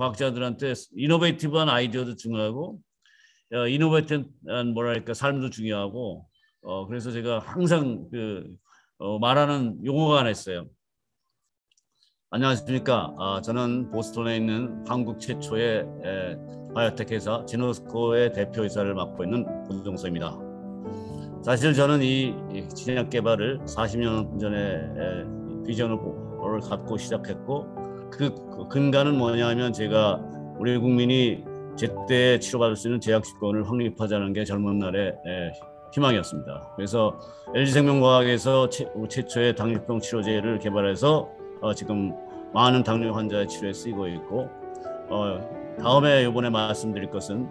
과학자들한테 이노베이티브한 아이디어도 중요하고 어, 이노베이티브한 뭐랄까 삶도 중요하고 어, 그래서 제가 항상 그 어, 말하는 용어가 하나 있어요. 안녕하십니까. 아, 저는 보스턴에 있는 한국 최초의 에, 바이오텍 회사 지노스코의 대표이사를 맡고 있는 권종서입니다. 사실 저는 이 진약 개발을 40년 전에 에, 비전을 갖고 시작했고 그 근간은 뭐냐면 제가 우리 국민이 제때 치료받을 수 있는 제약식권을 확립하자는 게 젊은 날의 에, 희망이었습니다. 그래서 LG생명과학에서 최, 최초의 당뇨병 치료제를 개발해서 어, 지금 많은 당뇨 환자의 치료에 쓰이고 있고 어, 다음에 이번에 말씀드릴 것은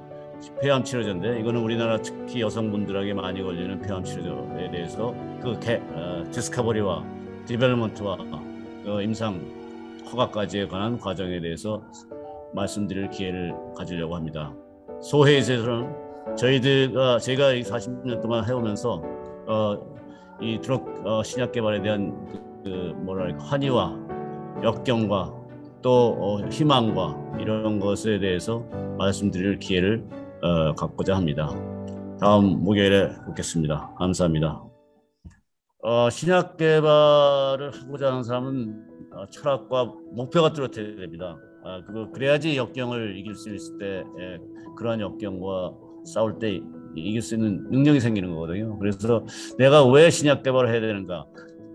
폐암 치료제인데 이거는 우리나라 특히 여성분들에게 많이 걸리는 폐암 치료제에 대해서 그 개, 어, 디스커버리와 디벨로먼트와 그 임상 허가까지에 관한 과정에 대해서 말씀드릴 기회를 가지려고 합니다. 소해에서는 저희들가 제가 40년 동안 해오면서 어, 이 드럭 어, 신약 개발에 대한 그, 그 뭐랄까 환희와 역경과 또 어, 희망과 이런 것에 대해서 말씀드릴 기회를 어, 갖고자 합니다. 다음 목요일에 뵙겠습니다. 감사합니다. 어, 신약 개발을 하고자 하는 사람은 어, 철학과 목표가 뚜렷해야 됩니다. 아, 그거 그래야지 역경을 이길 수 있을 때 예, 그러한 역경과 싸울 때 이길 수 있는 능력이 생기는 거거든요. 그래서 내가 왜 신약 개발을 해야 되는가?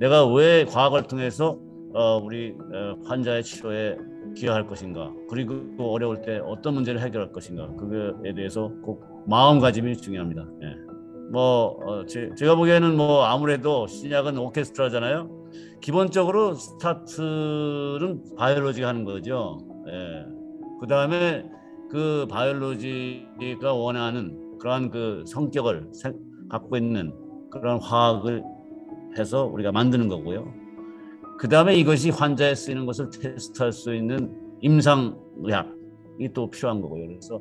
내가 왜 과학을 통해서 어, 우리 어, 환자의 치료에 기여할 것인가 그리고 어려울 때 어떤 문제를 해결할 것인가 그거에 대해서 꼭 마음가짐이 중요합니다. 예. 뭐 어, 제, 가 보기에는 뭐 아무래도 신약은 오케스트라잖아요. 기본적으로 스타트는 바이올로지가 하는 거죠. 예. 그 다음에 그 바이올로지가 원하는 그러한 그 성격을 갖고 있는 그런 화학을 해서 우리가 만드는 거고요. 그 다음에 이것이 환자에 쓰이는 것을 테스트할 수 있는 임상의학이 또 필요한 거고요. 그래서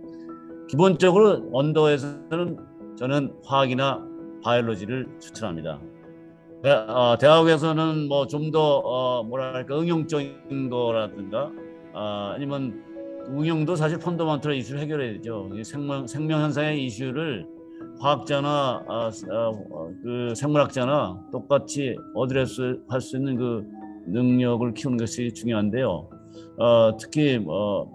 기본적으로 under에서는 저는 화학이나 biology를 추천합니다. 어, 대학에서는 뭐 좀 더 어, 뭐랄까 응용적인 거라든가 아, 아니면 응용도 사실 fundamental 이슈를 해결해야 되죠. 생명 생명 현상의 이슈를 화학자나 아, 아, 그 생물학자나 똑같이 address 할 수 있는 그 능력을 키우는 것이 중요한데요. 어, 특히 뭐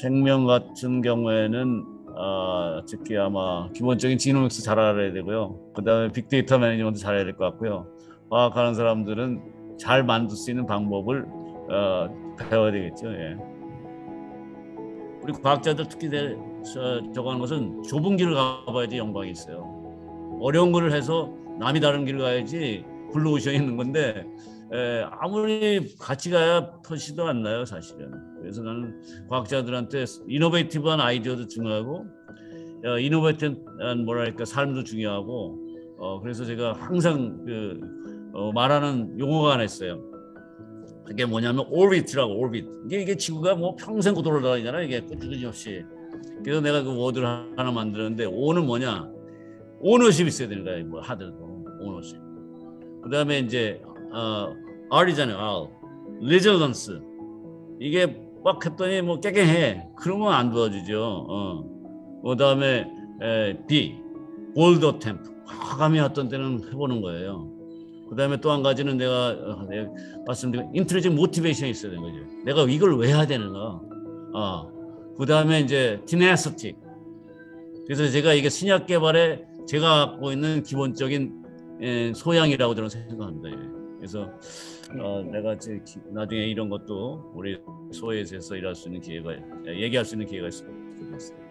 생명 같은 경우에는 어, 특히 아마 기본적인 지노믹스 잘 알아야 되고요. 그 다음에 빅데이터 매니지먼트 잘 알아야 될 것 같고요. 과학하는 사람들은 잘 만들 수 있는 방법을 어, 배워야 되겠죠. 예. 우리 과학자들 특히 저, 저거 하는 것은 좁은 길을 가봐야지 영광이 있어요. 어려운 걸 해서 남이 다른 길을 가야지 블루오션이 있는 건데 에, 아무리 같이 가야 터시도 안 나요 사실은. 그래서 나는 과학자들한테 innovative한 아이디어도 중요하고 어, innovative한 뭐랄까 삶도 중요하고 어, 그래서 제가 항상 그 어, 말하는 용어가 하나 있어요. 그게 뭐냐면 orbit라고 orbit 이게, 이게 지구가 뭐 평생 돌아다니잖아 이게. 끝이 없이. 그래서 내가 그 word를 하나 만들었는데 O는 뭐냐? ownership 있어야 되는 거야 뭐 하더라도. ownership 그 다음에 이제 어, R이잖아요. R. Resilience. 이게 빡 했더니 뭐 깨갱해. 그러면 안 도와주죠. 어. 그 다음에 B. Bold attempt. 과감히 어떤 때는 해보는 거예요. 그 다음에 또 한 가지는 내가, 어, 내가 말씀드린 intrinsic motivation이 있어야 되는 거죠. 내가 이걸 왜 해야 되는가. 어. 그 다음에 이제 tenacity. 그래서 제가 이게 신약 개발에 제가 갖고 있는 기본적인 소양이라고 저는 생각합니다. 그래서 어, 내가 이제 나중에 이런 것도 우리 소에서 일할 수 있는 기회가 얘기할 수 있는 기회가 있으면 좋겠어요.